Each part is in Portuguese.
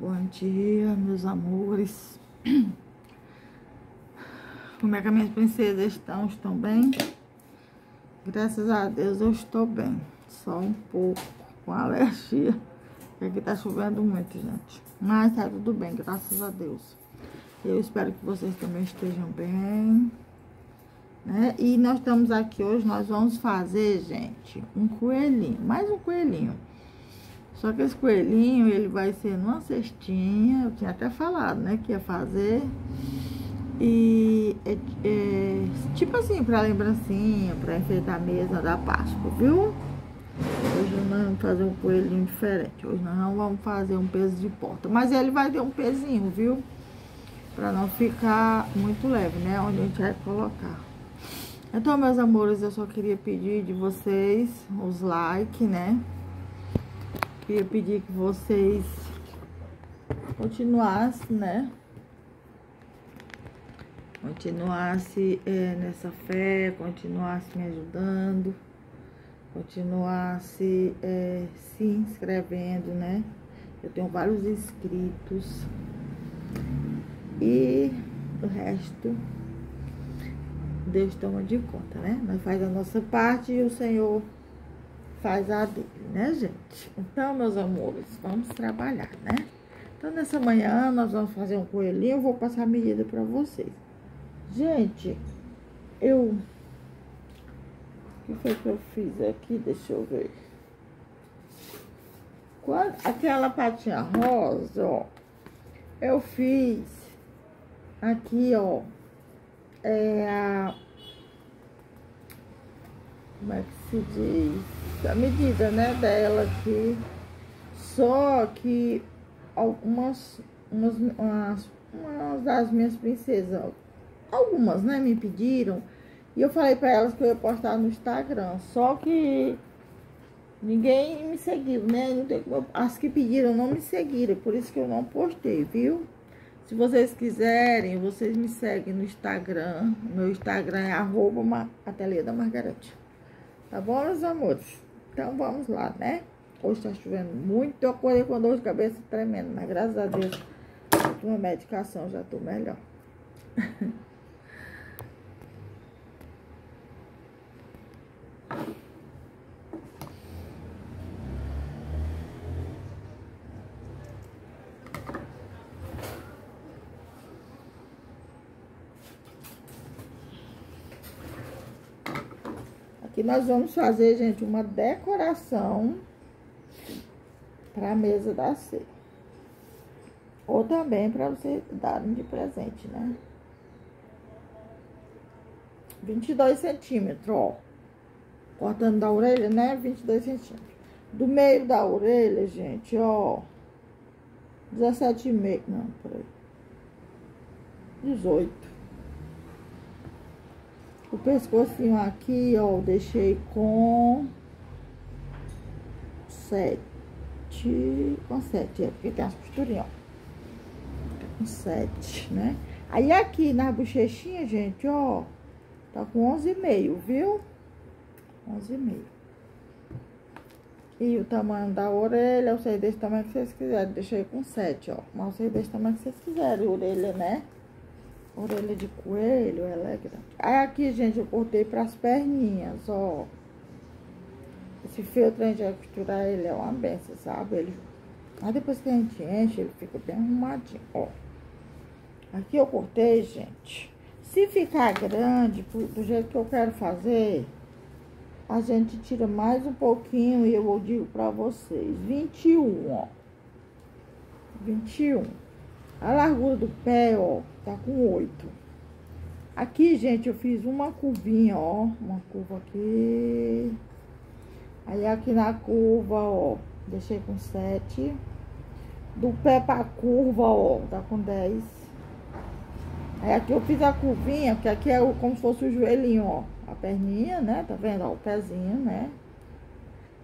Bom dia, meus amores. Como é que as minhas princesas estão? Estão bem? Graças a Deus eu estou bem. Só um pouco com alergia. Porque aqui tá chovendo muito, gente. Mas tá tudo bem, graças a Deus. Eu espero que vocês também estejam bem. Né? E nós estamos aqui hoje, nós vamos fazer, gente, um coelhinho. Mais um coelhinho só que esse coelhinho, ele vai ser numa cestinha, eu tinha até falado, né, que ia fazer. E é, é tipo assim, pra lembrancinha, pra enfeitar a mesa da Páscoa, viu? Hoje nós vamos fazer um coelhinho diferente. Hoje nós não vamos fazer um peso de porta. Mas ele vai ter um pezinho, viu? Pra não ficar muito leve, né? Onde a gente vai colocar. Então, meus amores, eu só queria pedir de vocês os likes, né? Queria pedir que vocês continuassem, né? Continuasse é, nessa fé, continuasse me ajudando, continuasse é, se inscrevendo, né? Eu tenho vários inscritos. E o resto, Deus toma de conta, né? Nós faz a nossa parte e o Senhor faz a dele, né, gente? Então, meus amores, vamos trabalhar, né? Então, nessa manhã, nós vamos fazer um coelhinho. Eu vou passar a medida pra vocês. Gente, eu... O que foi que eu fiz aqui? Deixa eu ver. Quando, aquela patinha rosa, ó. Eu fiz aqui, ó. É a... Como é que se a medida, né, dela aqui. Só que algumas, umas, umas, umas das minhas princesas, algumas, né, me pediram. E eu falei pra elas que eu ia postar no Instagram. Só que ninguém me seguiu, né? As que pediram não me seguiram, por isso que eu não postei, viu? Se vocês quiserem, vocês me seguem no Instagram. Meu Instagram é arroba ateliê da Margarete. Tá bom, meus amores? Então vamos lá, né? Hoje tá chovendo muito, eu acordei com dor de cabeça tremendo, mas graças a Deus, a medicação já tô melhor. nós vamos fazer, gente, uma decoração para a mesa da ceia. Ou também para vocês darem de presente, né? 22 centímetros, ó. Cortando da orelha, né? 22 centímetros. Do meio da orelha, gente, ó. 17,5. Não, peraí. 18. O pescocinho aqui, ó, deixei com sete. Com sete, é porque tem as costurinhas, ó. Com sete, né? Aí aqui na bochechinha, gente, ó, tá com onze e meio, viu? Onze e meio. E o tamanho da orelha, eu sei desse tamanho que vocês quiserem. Deixei com sete, ó. Mas eu sei desse tamanho que vocês quiserem. Orelha, né? Orelha de coelho, ela é grande. Aí aqui, gente, eu cortei para as perninhas, ó. Esse feltro, a gente vai costurar ele, é uma benção, sabe? Ele... Aí depois que a gente enche, ele fica bem arrumadinho, ó. Aqui eu cortei, gente. Se ficar grande, do jeito que eu quero fazer, a gente tira mais um pouquinho e eu digo pra vocês. 21, ó. 21. A largura do pé, ó, tá com oito. Aqui, gente, eu fiz uma curvinha, ó, uma curva aqui. Aí aqui na curva, ó, deixei com sete. Do pé pra curva, ó, tá com dez. Aí aqui eu fiz a curvinha, que aqui é como se fosse o joelhinho, ó. A perninha, né? Tá vendo? Ó, o pezinho, né?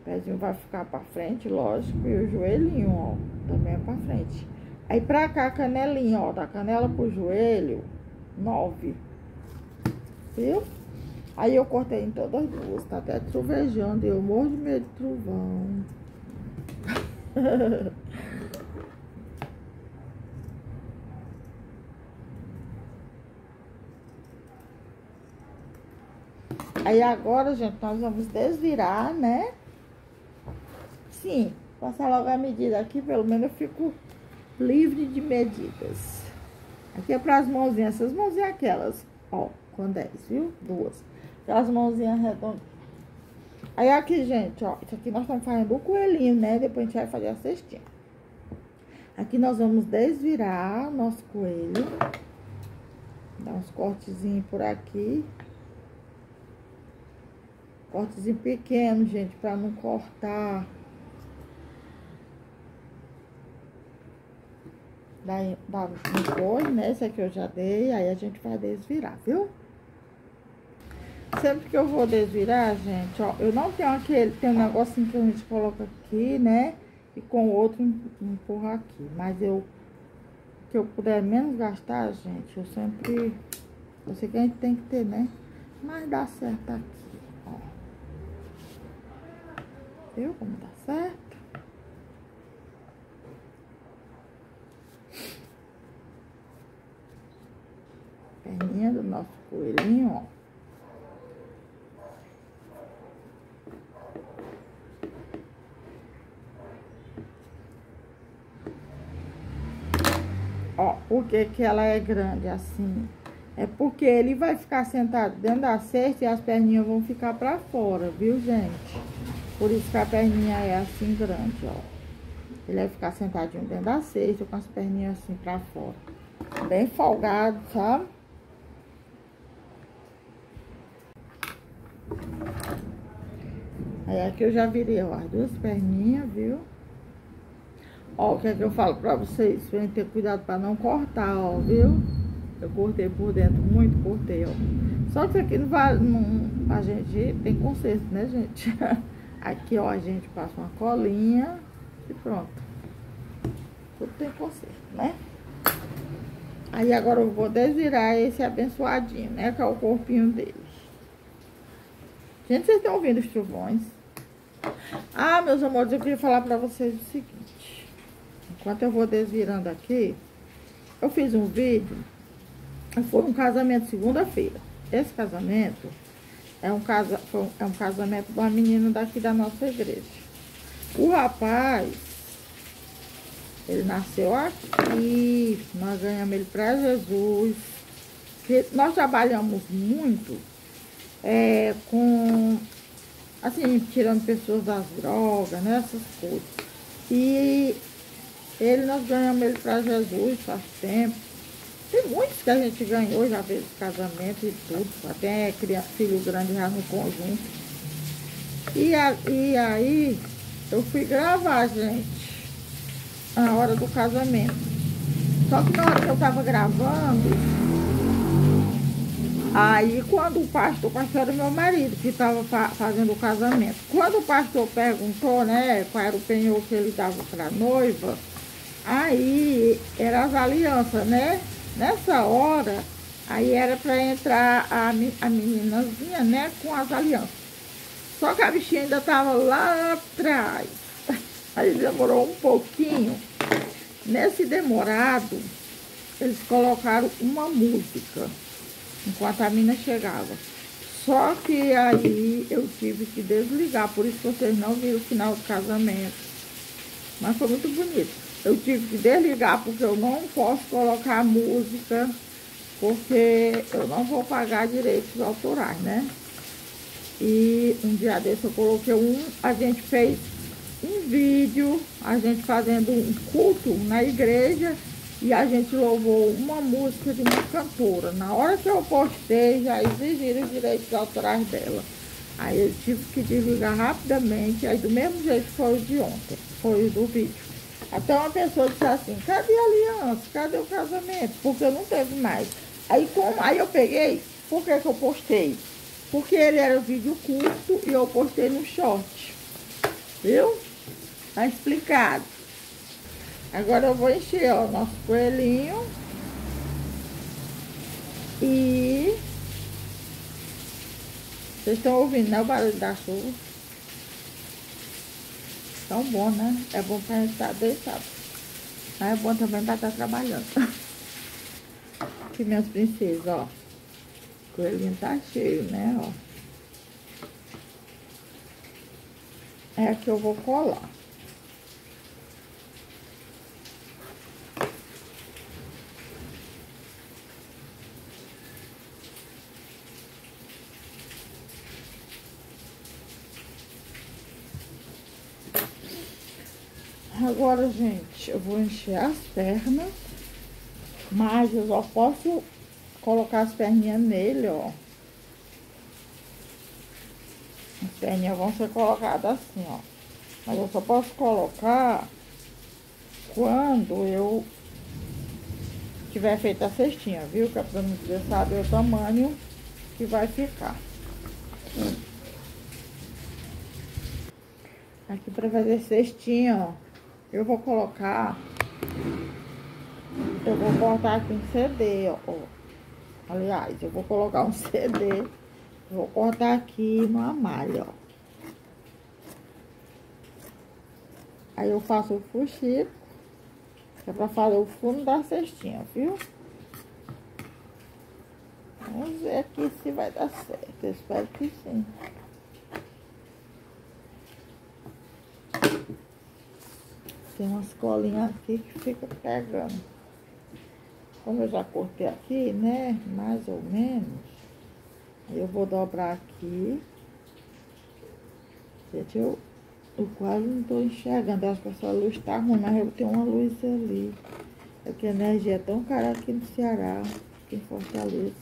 O pezinho vai ficar pra frente, lógico. E o joelhinho, ó, também é pra frente. Aí pra cá, canelinha, ó, da canela pro joelho, nove. Viu? Aí eu cortei em todas as duas, tá até trovejando, eu morro de medo de trovão. Aí agora, gente, nós vamos desvirar, né? Sim, passar logo a medida aqui, pelo menos eu fico livre de medidas. Aqui é para as mãozinhas, essas mãozinhas aquelas, ó, com 10, viu? Duas. Aquelas mãozinhas redondas. Aí aqui, gente, ó, isso aqui nós estamos fazendo o coelhinho, né? Depois a gente vai fazer a cestinha. Aqui nós vamos desvirar nosso coelho. Dar uns cortezinhos por aqui. Cortezinho pequeno, gente, pra não cortar. Daí, dá depois, né? Esse aqui eu já dei, aí a gente vai desvirar, viu? Sempre que eu vou desvirar, gente, ó, eu não tenho aquele, tem um negocinho que a gente coloca aqui, né? E com o outro empurra aqui. Mas eu, que eu puder menos gastar, gente, eu sempre, eu sei que a gente tem que ter, né? Mas dá certo aqui, ó. Viu como dá certo? Perninha do nosso coelhinho, ó. Ó, por que que ela é grande assim? É porque ele vai ficar sentado dentro da cesta e as perninhas vão ficar pra fora, viu, gente? Por isso que a perninha é assim grande, ó. Ele vai ficar sentadinho dentro da cesta com as perninhas assim pra fora. Bem folgado, sabe? Aí aqui eu já virei, ó, as duas perninhas, viu? Ó, o que é que eu falo pra vocês? Vem ter cuidado pra não cortar, ó, viu? Eu cortei por dentro, muito cortei, ó. Só que isso aqui não vai, não, a gente tem conserto, né, gente? Aqui, ó, a gente passa uma colinha e pronto. Tudo tem conserto, né? Aí agora eu vou desvirar esse abençoadinho, né? Que é o corpinho dele. Gente, vocês estão ouvindo os trovões? Ah, meus amores, eu queria falar pra vocês o seguinte. Enquanto eu vou desvirando aqui, eu fiz um vídeo. Foi um casamento segunda-feira. Esse casamento é um, casa, é um casamento de uma menina daqui da nossa igreja. O rapaz, ele nasceu aqui, nós ganhamos ele pra Jesus. Nós trabalhamos muito é, com, assim, tirando pessoas das drogas, né, essas coisas. E ele, nós ganhamos ele para Jesus faz tempo. Tem muitos que a gente ganhou, já fez casamento e tudo, até criança, filho grande já no conjunto. E, a, e aí, eu fui gravar, gente, a hora do casamento. Só que na hora que eu tava gravando, Aí, quando o pastor, o pastor era meu marido, que estava fa fazendo o casamento. Quando o pastor perguntou, né, qual era o penhor que ele dava para a noiva, aí era as alianças, né? Nessa hora, aí era para entrar a, a meninazinha, né, com as alianças. Só que a bichinha ainda estava lá atrás. Aí demorou um pouquinho. Nesse demorado, eles colocaram uma música enquanto a mina chegava. Só que aí eu tive que desligar, por isso vocês não viram o final do casamento. Mas foi muito bonito. Eu tive que desligar porque eu não posso colocar música, porque eu não vou pagar direitos autorais, né? E um dia desse eu coloquei um, a gente fez um vídeo, a gente fazendo um culto na igreja e a gente louvou uma música de uma cantora. Na hora que eu postei, já exigiram os direitos autorais dela. Aí eu tive que desligar rapidamente, aí do mesmo jeito foi o de ontem, foi o do vídeo. Até uma pessoa disse assim, cadê a aliança? Cadê o casamento? Porque não teve mais. Aí, como, aí eu peguei, por que, que eu postei? Porque ele era vídeo curto e eu postei no short. Viu? Tá explicado. Agora eu vou encher ó, o nosso coelhinho. E... Vocês estão ouvindo, né? O barulho da chuva. Tão bom, né? É bom pra gente estar tá deitado. Mas é bom também pra estar tá trabalhando. Aqui, minhas princesas, ó. O coelhinho tá cheio, né? Ó. É que eu vou colar. Agora, gente, eu vou encher as pernas, mas eu só posso colocar as perninhas nele, ó. As perninhas vão ser colocadas assim, ó. Mas eu só posso colocar quando eu tiver feito a cestinha, viu? Que é pra não saber o tamanho que vai ficar. Aqui pra fazer cestinha, ó. Eu vou colocar... Eu vou cortar aqui um CD, ó. Aliás, eu vou colocar um CD. Vou cortar aqui numa malha, ó. Aí eu faço o fuxico, que é pra fazer o fundo da cestinha, viu? Vamos ver aqui se vai dar certo. Eu espero que sim. Tem umas colinhas aqui que fica pegando. Como eu já cortei aqui, né? Mais ou menos. Eu vou dobrar aqui. Gente, eu, eu quase não tô enxergando. Acho que essa luz tá ruim, mas eu tenho uma luz ali. É que a energia é tão cara aqui no Ceará, aqui em Fortaleza.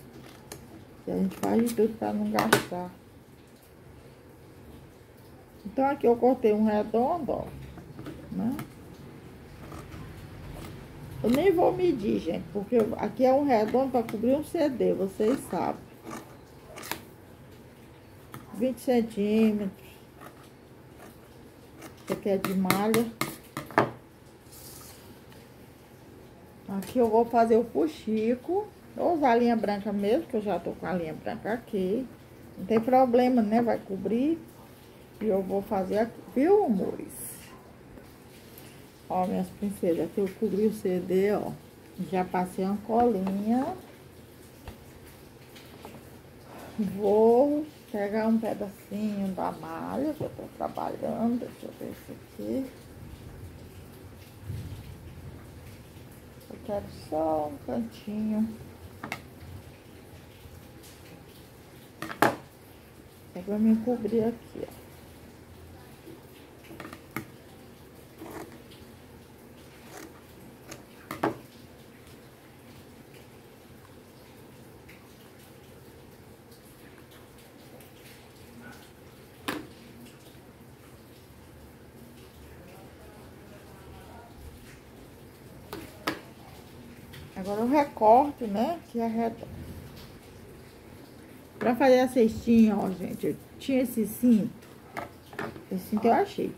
E a gente faz de tudo para não gastar. Então aqui eu cortei um redondo, ó. Né? Eu nem vou medir, gente, porque aqui é um redondo para cobrir um CD, vocês sabem. 20 centímetros. Esse aqui é de malha. Aqui eu vou fazer o puxico. Vou usar a linha branca mesmo, que eu já tô com a linha branca aqui. Não tem problema, né? Vai cobrir. E eu vou fazer aqui, viu, amores? Ó, minhas princesas, aqui eu cobri o CD, ó. Já passei uma colinha. Vou pegar um pedacinho da malha que eu tô trabalhando. Deixa eu ver isso aqui. Eu quero só um cantinho. É pra me cobrir aqui, ó. Recorte, né? Que é reto. Pra fazer a cestinha, ó, gente, eu tinha esse cinto. Esse cinto eu achei.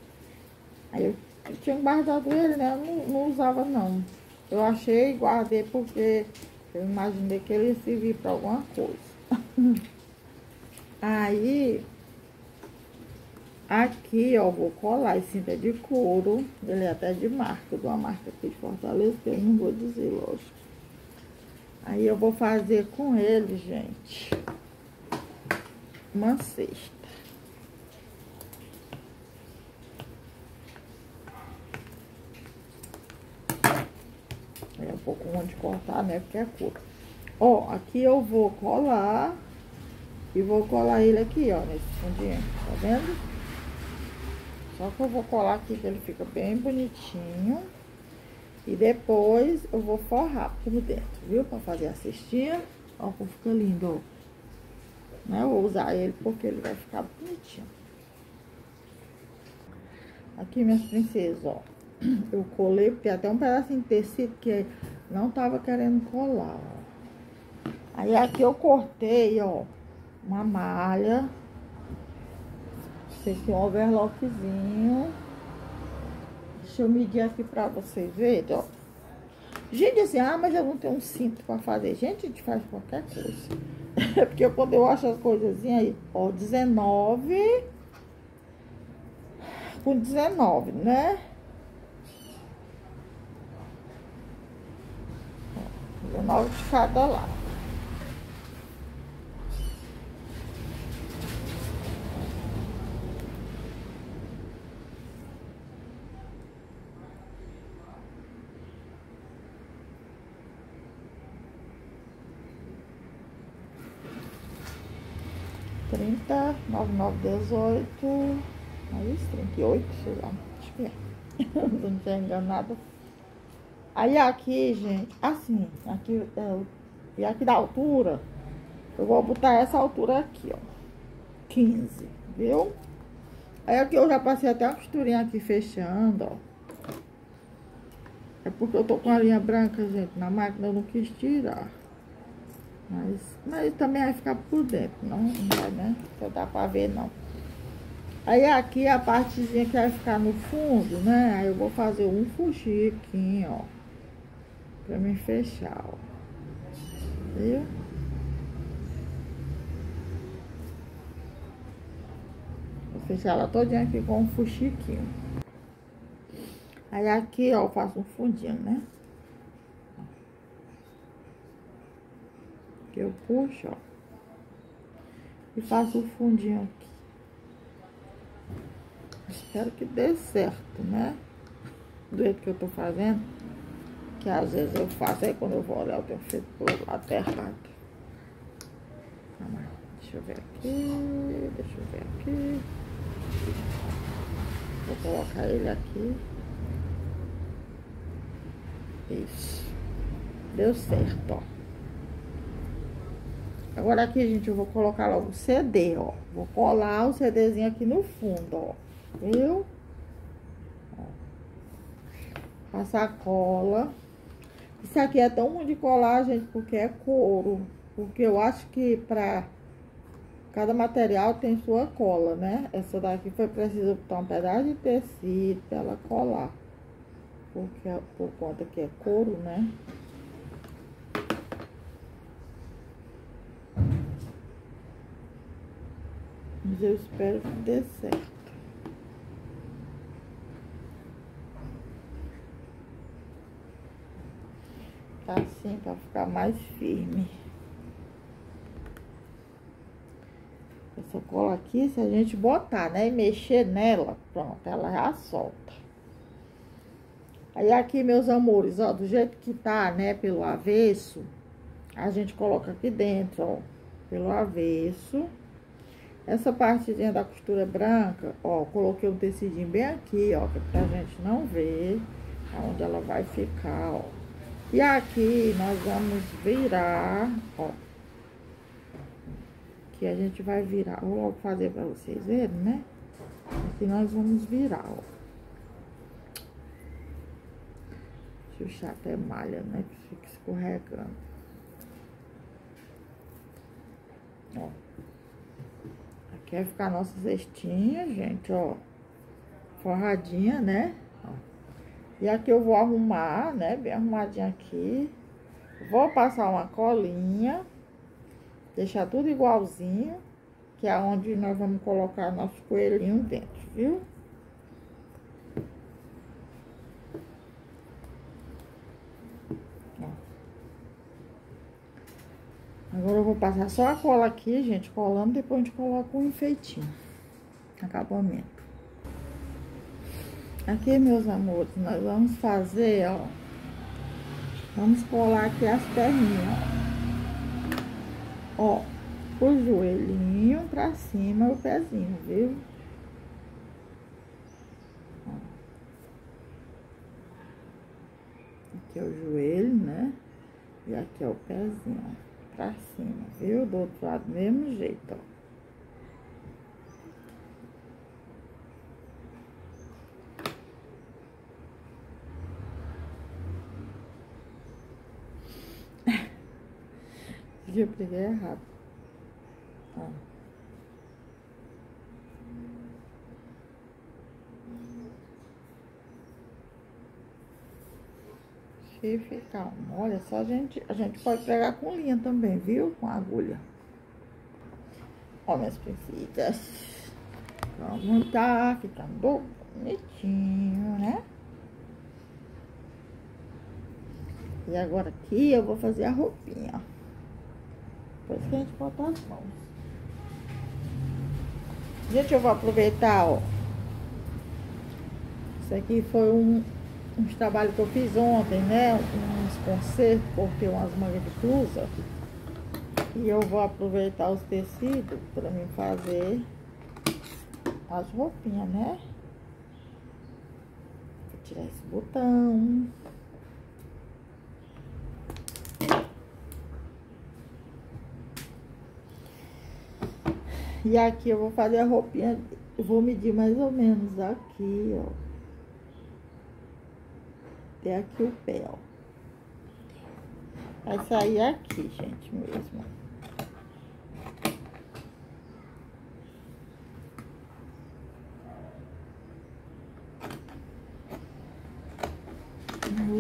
Aí eu, eu tinha guardado ele, né? Eu não, não usava, não. Eu achei e guardei porque eu imaginei que ele ia servir pra alguma coisa. Aí, aqui, ó, vou colar esse cinto é de couro. Ele é até de marca, de uma marca aqui de Fortaleza, que eu não vou dizer, lógico. Aí eu vou fazer com ele, gente, uma cesta. É um pouco ruim de cortar, né? Porque é curto. Ó, aqui eu vou colar e vou colar ele aqui, ó, nesse fundinho, tá vendo? Só que eu vou colar aqui que ele fica bem bonitinho. E depois eu vou forrar por dentro, viu? Pra fazer a cestinha. Ó, como fica lindo. Né? Eu vou usar ele porque ele vai ficar bonitinho. Aqui, minhas princesas, ó. Eu colei, porque até um pedacinho de tecido que não tava querendo colar, ó. Aí aqui eu cortei, ó, uma malha. Esse aqui é um overlockzinho. Deixa eu medir aqui pra vocês verem, ó. Gente, assim, ah, mas eu não tenho um cinto pra fazer. Gente, a gente faz qualquer coisa. Porque quando eu acho as coisas aí, ó, 19 com 19, né? Ó, 19 de cada lado. 30, 9918, aí 38, sei lá, acho que é. não tinha enganado. Aí aqui, gente, assim, aqui, é, e aqui da altura, eu vou botar essa altura aqui, ó, 15, viu? Aí aqui eu já passei até a costurinha aqui fechando, ó. É porque eu tô com a linha branca, gente, na máquina eu não quis tirar. Mas, mas também vai ficar por dentro, não, vai, né? Não dá pra ver, não. Aí aqui a partezinha que vai ficar no fundo, né? Aí eu vou fazer um fuxiquinho, ó. Pra me fechar, ó. Viu? Vou fechar ela todinha aqui com um fuxiquinho. Aí aqui, ó, eu faço um fundinho, né? Que eu puxo, ó. E faço o fundinho aqui. Espero que dê certo, né? Do jeito que eu tô fazendo. Que às vezes eu faço, aí quando eu vou olhar eu tenho feito por lado errado. Deixa eu ver aqui, deixa eu ver aqui. Vou colocar ele aqui. Isso. Deu certo, ó. Agora aqui, gente, eu vou colocar logo o CD, ó. Vou colar o CDzinho aqui no fundo, ó. Viu? Passar cola. Isso aqui é tão ruim de colar, gente, porque é couro. Porque eu acho que pra cada material tem sua cola, né? Essa daqui foi preciso botar um pedaço de tecido pra ela colar porque é por conta que é couro, né? Mas eu espero que dê certo. Tá assim, pra ficar mais firme. Essa cola aqui, se a gente botar, né, e mexer nela, pronto, ela já solta. Aí aqui, meus amores, ó, do jeito que tá, né, pelo avesso, a gente coloca aqui dentro, ó, pelo avesso. Essa partezinha da costura branca, ó, coloquei um tecidinho bem aqui, ó, pra gente não ver aonde ela vai ficar, ó. E aqui nós vamos virar, ó. Que a gente vai virar, vou logo fazer pra vocês verem, né? Aqui nós vamos virar, ó. o chato é malha, né? Que fica escorregando. Ó. Aqui vai ficar a nossa cestinha, gente, ó. Forradinha, né? Ó. E aqui eu vou arrumar, né? Bem arrumadinha aqui. Vou passar uma colinha. Deixar tudo igualzinho. Que é onde nós vamos colocar nosso coelhinho dentro, viu? Agora eu vou passar só a cola aqui, gente, colando, depois a gente coloca um enfeitinho, acabamento. Aqui, meus amores, nós vamos fazer, ó, vamos colar aqui as perninhas, ó, o joelhinho pra cima, o pezinho, viu? Aqui é o joelho, né? E aqui é o pezinho, ó pra cima, viu? Do outro lado, do mesmo jeito, ó. Eu peguei errado. Ó. que ficar. Olha só, a gente, a gente pode pregar com linha também, viu? Com agulha. Ó, minhas princesas. Como tá ficando bonitinho, né? E agora aqui eu vou fazer a roupinha, ó. Depois que a gente bota as mãos. Gente, eu vou aproveitar, ó. Isso aqui foi um, uns trabalhos que eu fiz ontem, né? Uns concertos, cortei umas mangas de cruza. E eu vou aproveitar os tecidos para me fazer as roupinhas, né? Vou tirar esse botão. E aqui eu vou fazer a roupinha, vou medir mais ou menos aqui, ó. Até aqui o pé, ó. Vai sair aqui, gente, mesmo.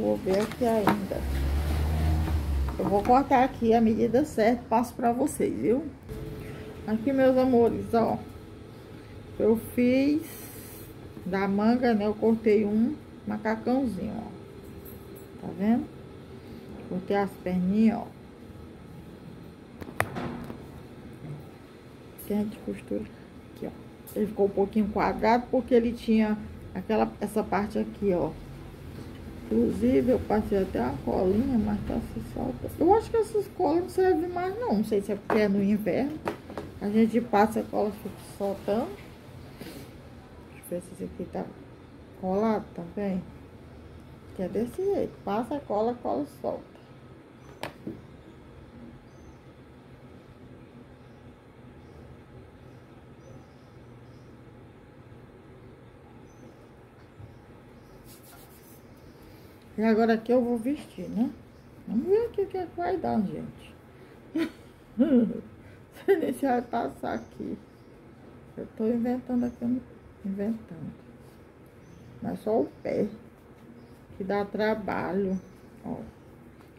Vou ver aqui ainda. Eu vou cortar aqui a medida certa, passo pra vocês, viu? Aqui, meus amores, ó. Eu fiz da manga, né? Eu cortei um macacãozinho, ó. Tá vendo? Cortei as perninhas, ó. Aqui a gente costura aqui, ó. Ele ficou um pouquinho quadrado porque ele tinha aquela, essa parte aqui, ó. Inclusive, eu passei até a colinha, mas tá se soltando. Eu acho que essas colas não servem mais, não. Não sei se é porque é no inverno. A gente passa a cola fica soltando. Deixa eu ver se esse aqui tá colado também. Que é desse jeito. Passa cola, cola solta. E agora aqui eu vou vestir, né? Vamos ver aqui o que, é que vai dar, gente. sei nem se vai passar aqui. Eu tô inventando aqui, inventando. Mas só o pé, que dá trabalho. Ó,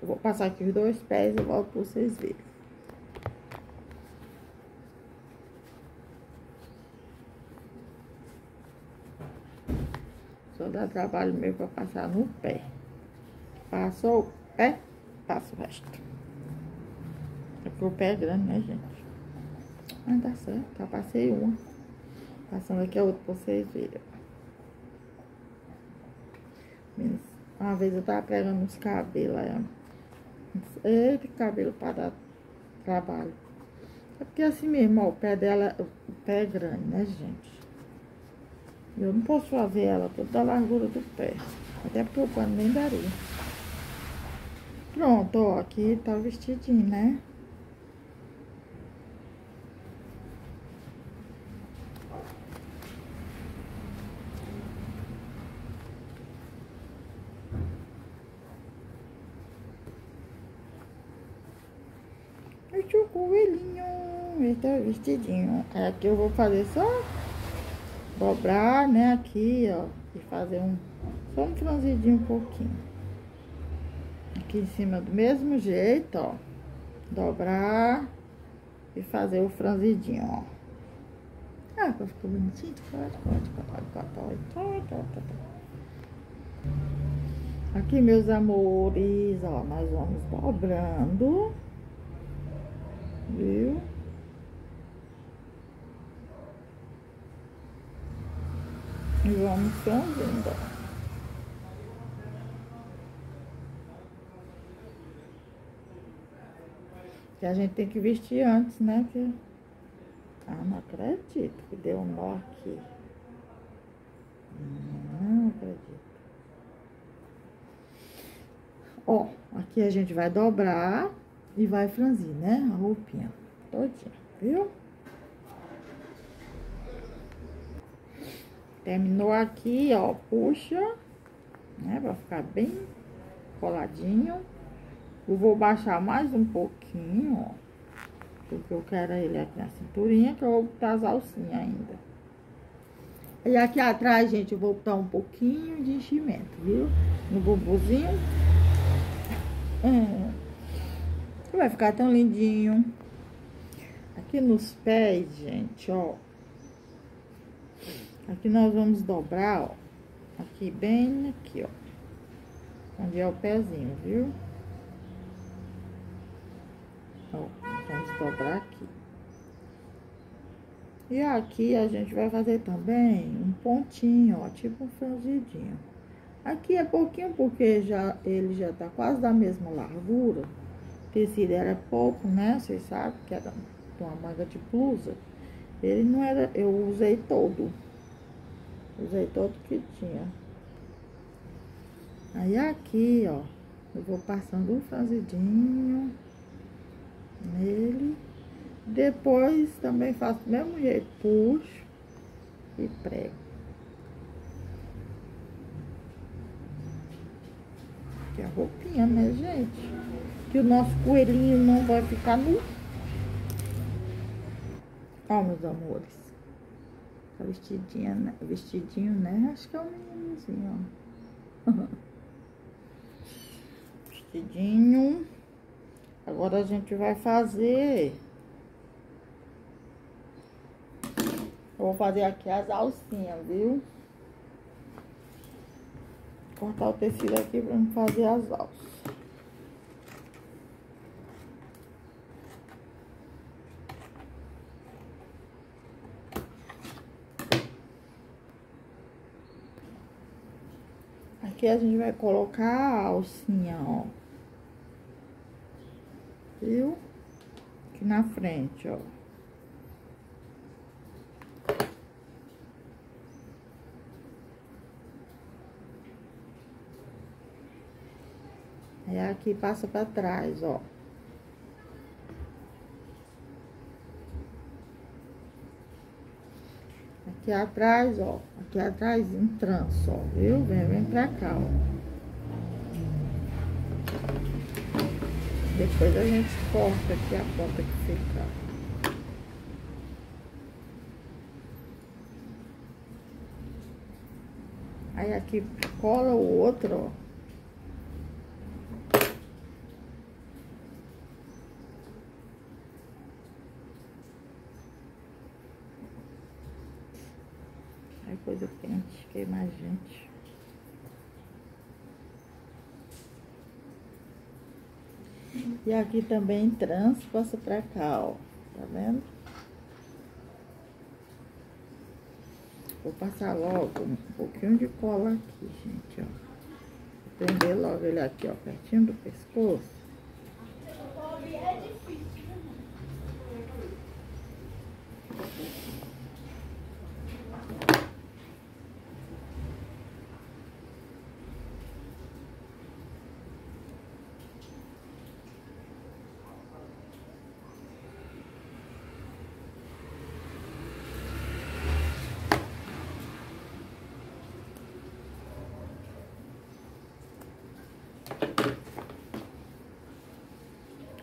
eu vou passar aqui os dois pés e volto pra vocês verem. Só dá trabalho mesmo pra passar no pé. Passou o pé, passa o resto. É porque o pé é grande, né, gente? Mas tá certo, já passei uma. Passando aqui a outra pra vocês verem. Uma vez eu tava pegando uns cabelos aí, ó. Eita, cabelo para dar trabalho. É porque assim mesmo, ó, o pé dela, o pé é grande, né, gente? Eu não posso fazer ela toda da largura do pé. Até porque o pano nem daria. Pronto, ó, aqui tá vestidinho, né? o coelhinho, vestidinho. Aqui eu vou fazer só dobrar, né, aqui, ó, e fazer um, só um franzidinho um pouquinho. Aqui em cima do mesmo jeito, ó, dobrar e fazer o franzidinho, ó. Ah, ficar bonitinho, corta, corta, corta, corta, corta. Aqui, meus amores, ó, nós vamos dobrando. Viu? E vamos fazendo, ó. Que a gente tem que vestir antes, né? Que... Ah, não acredito que deu um nó aqui. Não acredito. Ó, aqui a gente vai dobrar. E vai franzir, né? A roupinha todinha, viu? Terminou aqui, ó, puxa, né? Pra ficar bem coladinho. Eu vou baixar mais um pouquinho, ó. Porque eu quero ele aqui na cinturinha, que eu vou botar as alcinhas ainda. E aqui atrás, gente, eu vou botar um pouquinho de enchimento, viu? No bubuzinho. É. Vai ficar tão lindinho. Aqui nos pés, gente, ó. Aqui nós vamos dobrar, ó. Aqui bem aqui, ó. Onde é o pezinho, viu? Ó, vamos dobrar aqui. E aqui a gente vai fazer também um pontinho, ó, tipo um franzidinho. Aqui é pouquinho porque já, ele já tá quase da mesma largura. tecido era pouco, né? Vocês sabem que era uma manga de blusa. Ele não era, eu usei todo. Usei todo que tinha. Aí aqui, ó, eu vou passando um franzidinho nele. Depois também faço do mesmo jeito, puxo e prego. Que é a roupinha, né, gente? Que o nosso coelhinho não vai ficar nu. Ó, meus amores. Vestidinho, né? Vestidinho, né? Acho que é um meninozinho, ó. vestidinho. Agora a gente vai fazer... Eu vou fazer aqui as alcinhas, viu? Cortar o tecido aqui pra fazer as alças. Aqui a gente vai colocar a alcinha, ó. Viu? Aqui na frente, ó. Aí aqui passa pra trás, ó. Aqui atrás, ó. Aqui atrás em tranço, ó. Viu? Vem, vem pra cá, ó. Depois a gente corta aqui a ponta que fica. Aí aqui cola o outro, ó. coisa quente, queima a gente. E aqui também trans passa pra cá, ó. Tá vendo? Vou passar logo um pouquinho de cola aqui, gente, ó. Prender logo ele aqui, ó, pertinho do pescoço.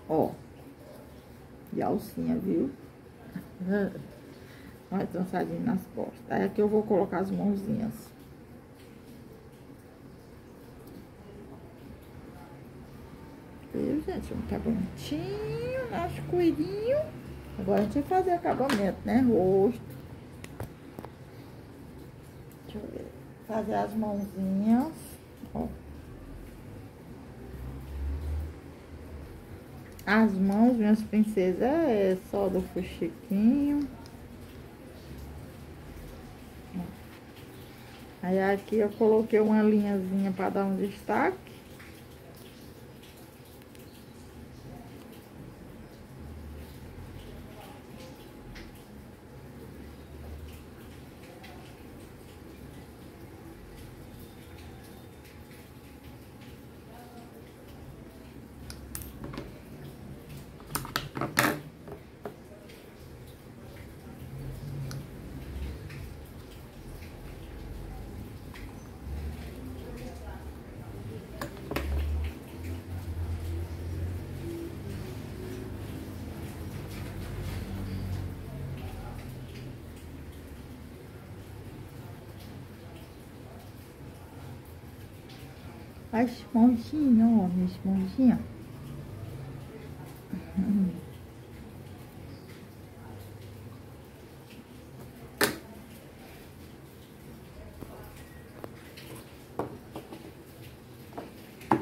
Ó. De alcinha, viu? Mais trançadinho nas costas. Aí aqui eu vou colocar as mãozinhas. Viu, gente? Tá bonitinho, nosso coelhinho. Agora a gente vai fazer acabamento, né? Rosto. Deixa eu ver. Fazer as mãozinhas. Ó. As mãos, minhas princesas, é só do fuxiquinho. Aí aqui eu coloquei uma linhazinha para dar um destaque. Mãozinhas, ó, minhas mãozinhas.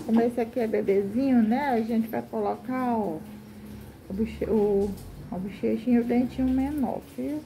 Como esse aqui é bebezinho, né? A gente vai colocar, ó, o, o, bochechinho e o dentinho menor, viu?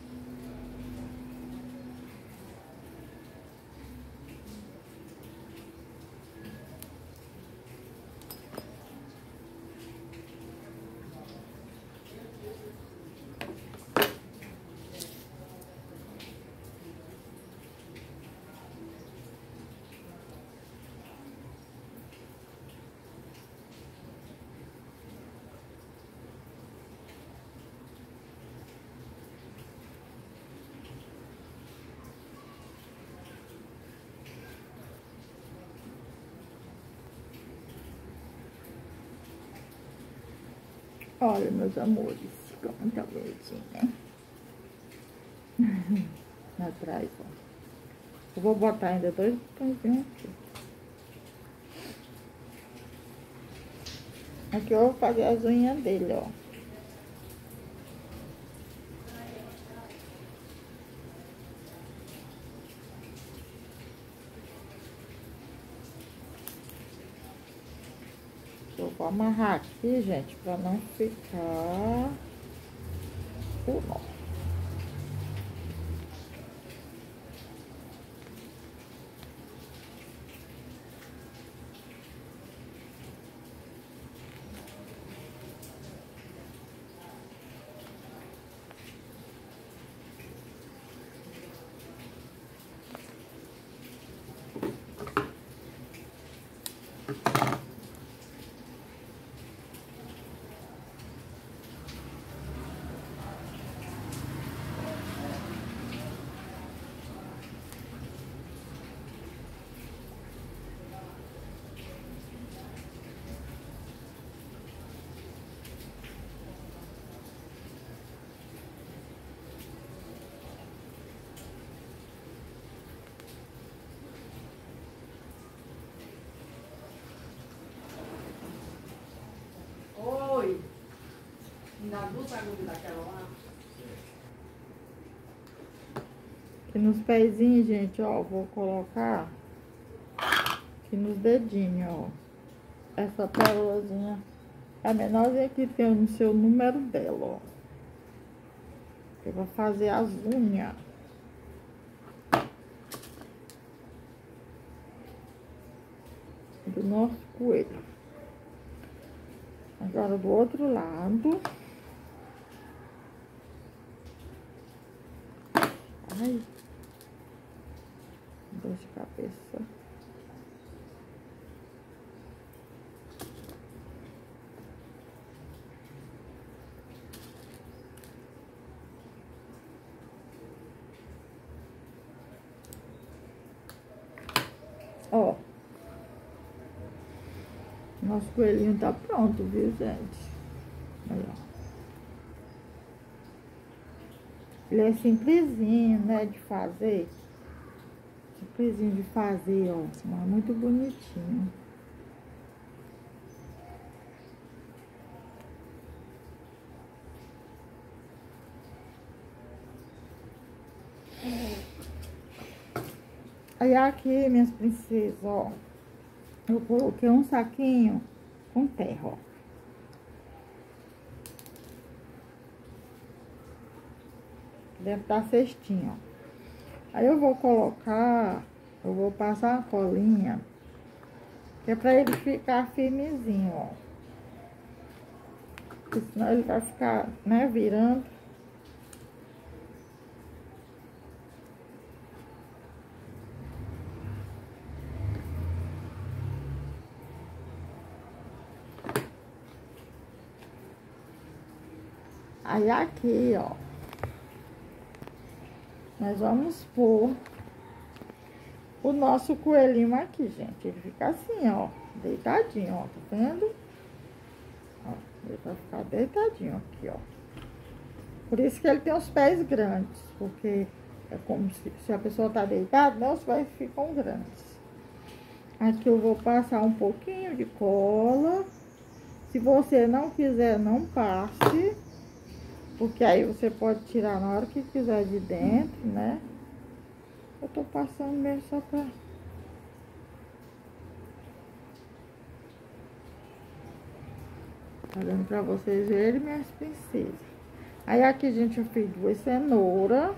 Olha, meus amores, como tá bonitinho, né? Atrás, ó. Eu vou botar ainda dois botõezinhos aqui. Aqui eu vou fazer as unhas dele, ó. Eu vou amarrar aqui, gente, pra não ficar o nó. Agulhas daquela lá. Aqui nos pezinhos, gente, ó, vou colocar aqui nos dedinhos, ó. Essa pérolazinha, a menorzinha que tem no seu número dela, ó. Eu vou fazer as unhas. Do nosso coelho. Agora do outro lado. Ai. Dor de cabeça. Ó. Nosso coelhinho tá pronto, viu, gente? Olha, ó. Ele é simplesinho, né, de fazer. Simplesinho de fazer, ó. Mas muito bonitinho. Aí aqui, minhas princesas, ó. Eu coloquei um saquinho com terra, ó. Dentro da cestinha, ó. Aí eu vou colocar, eu vou passar a colinha, que é pra ele ficar firmezinho, ó. Porque senão ele vai ficar, né, virando. Aí aqui, ó, nós vamos pôr o nosso coelhinho aqui, gente. Ele fica assim, ó, deitadinho, ó, tá vendo? Ó, ele vai ficar deitadinho aqui, ó. Por isso que ele tem os pés grandes, porque é como se, se a pessoa tá deitada, né, os pés ficam grandes. Aqui eu vou passar um pouquinho de cola. Se você não quiser, não passe. Porque aí você pode tirar na hora que quiser de dentro, né? Eu tô passando mesmo só pra... Tá dando pra vocês verem minhas princesas. Aí aqui, gente, eu fiz duas cenouras.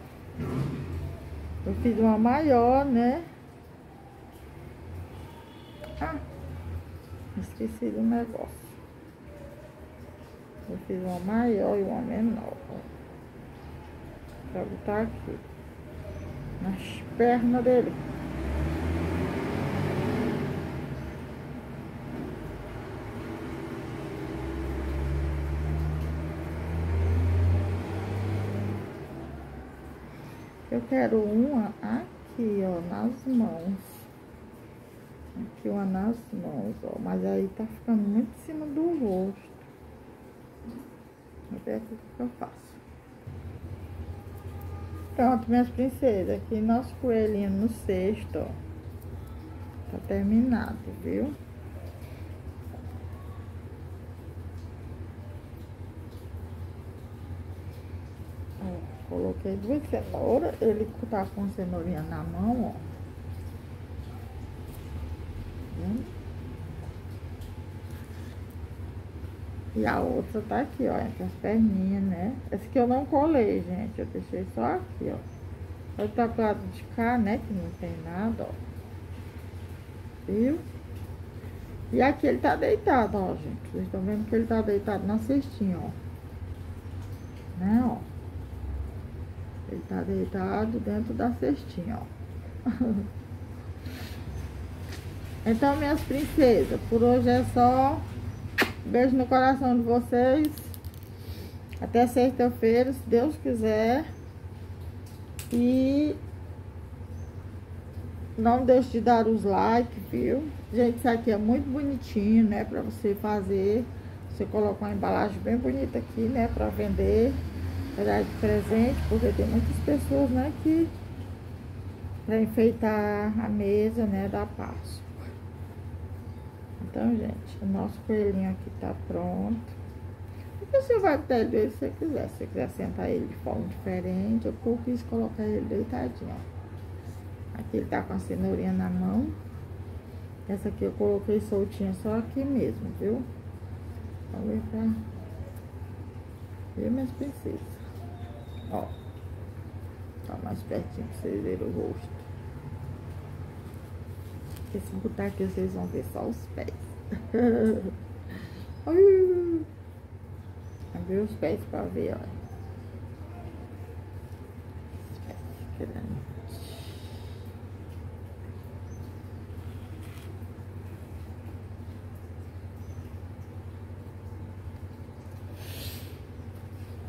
Eu fiz uma maior, né? Ah, esqueci do negócio. Eu fiz uma maior e uma menor. Pra botar aqui. Nas pernas dele. Eu quero uma aqui, ó, nas mãos. Aqui uma nas mãos, ó. Mas aí tá ficando muito em cima do rosto. Até aqui que eu faço. Pronto, minhas princesas. Aqui nosso coelhinho no cesto, ó. Tá terminado, viu? Coloquei duas cenouras, ele tá com cenourinha na mão, ó. Hum. E a outra tá aqui, ó, entre as perninhas, né? Essa aqui eu não colei, gente, eu deixei só aqui, ó. Tá pro lado de cá, né, que não tem nada, ó. Viu? E aqui ele tá deitado, ó, gente. Vocês estão vendo que ele tá deitado na cestinha, ó. Né, ó. Ele tá deitado dentro da cestinha, ó. então, minhas princesas, por hoje é só. Beijo no coração de vocês. Até sexta-feira, se Deus quiser. E não deixe de dar os likes, viu? Gente, isso aqui é muito bonitinho, né? Pra você fazer. Você coloca uma embalagem bem bonita aqui, né? Pra vender dar de presente, porque tem muitas pessoas, né, que para enfeitar a mesa, né, da Páscoa. Então, gente, o nosso coelhinho aqui tá pronto. Você vai até ele se você quiser. Se você quiser sentar ele de forma diferente, eu quis colocar ele deitadinho, ó. Aqui ele tá com a cenourinha na mão. Essa aqui eu coloquei soltinha só aqui mesmo, viu? Vamos ver pra... Viu, minhas princesas? Ó. Tá mais pertinho pra vocês verem o rosto. Se botar aqui, vocês vão ver só os pés. Abrir os pés pra ver, grandes.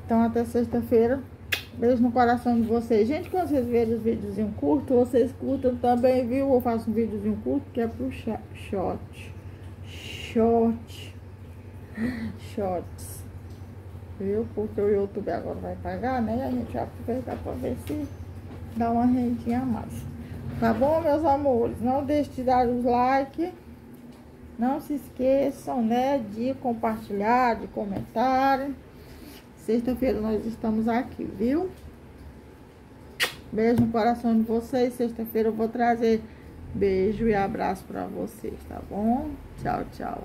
Então, até sexta-feira. Beijo no coração de vocês. Gente, quando vocês verem os videozinhos curtos, vocês curtam também, viu? Eu faço um videozinho curto que é pro short. Short. Shorts. Viu? Porque o YouTube agora vai pagar, né? E a gente vai aproveitar pra ver se dá uma rendinha a mais. Tá bom, meus amores? Não deixe de dar os like. Não se esqueçam, né? De compartilhar, de comentar. Sexta-feira nós estamos aqui, viu? Beijo no coração de vocês. Sexta-feira eu vou trazer beijo e abraço pra vocês, tá bom? Tchau, tchau.